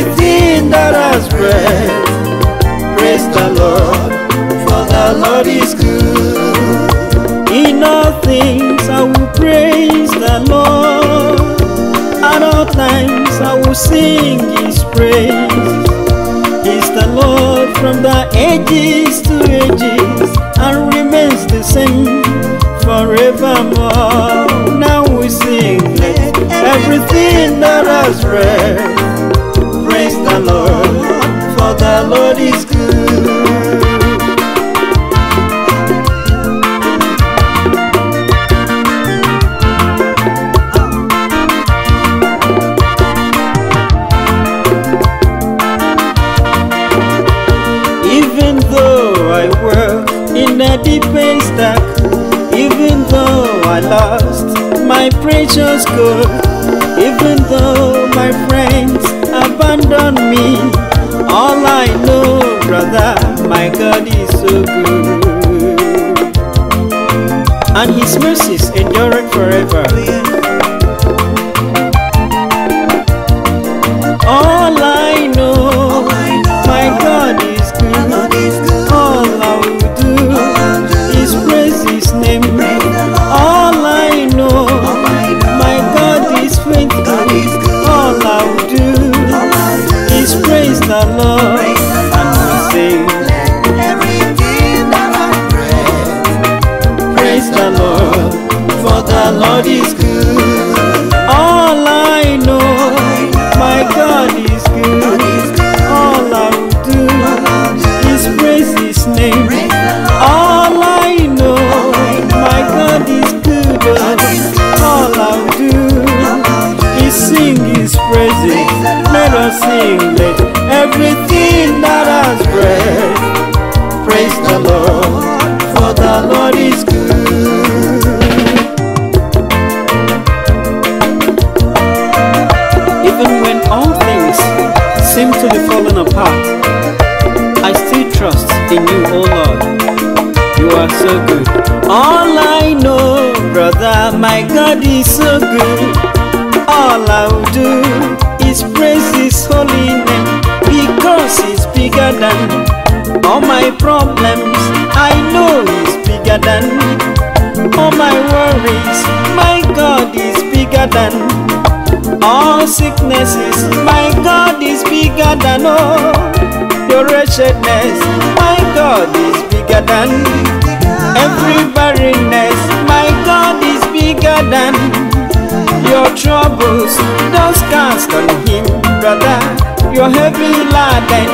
everything that has breath praise the Lord, for the Lord is good. In all things I will praise the Lord. At all times I will sing His praise. He's the Lord from the ages to ages and remains the same forevermore. Now we sing, let everything that has breath Lord is good. Even though I were in a deep haystack, even though I lost my precious gold, even though my friends abandoned me, all I know, brother, my God is so good, and His mercies endure forever. To be falling apart, I still trust in you, oh Lord. You are so good. All I know, brother, my God is so good. All I will do is praise His holy name because He's bigger than all my problems. I know He's bigger than all my worries. My God is bigger than all sicknesses. My God is bigger than all your wretchedness. My God is bigger than every barrenness. My God is bigger than your troubles. Just cast on Him, brother. Your heavy laden.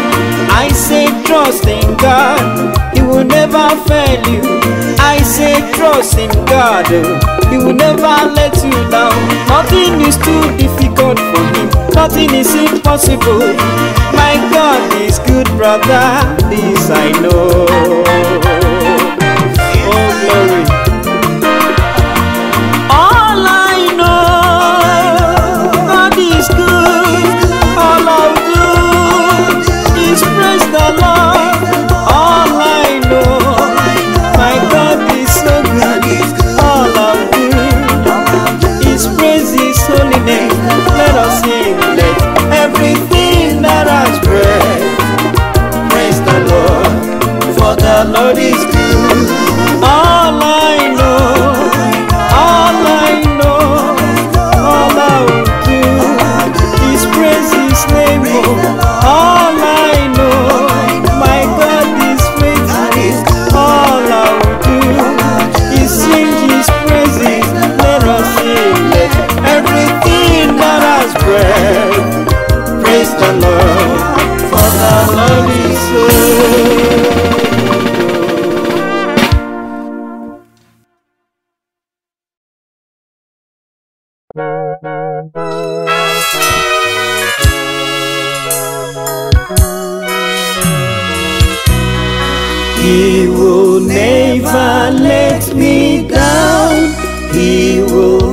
I say trust in God. He will never fail you. I say trust in God. He will never let you down. Nothing is too difficult for Him. Nothing is impossible. My God is good, brother. This I know. All I He will never let me down. He will